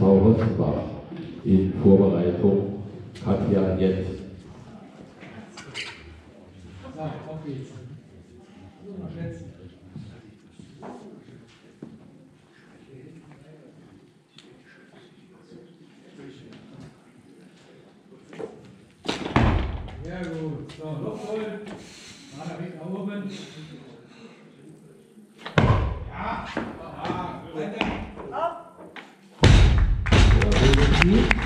SV Hossenbach in Vorbereitung. Katja Jett. Sehr gut. So, Luft holen. Gerade nach oben. you.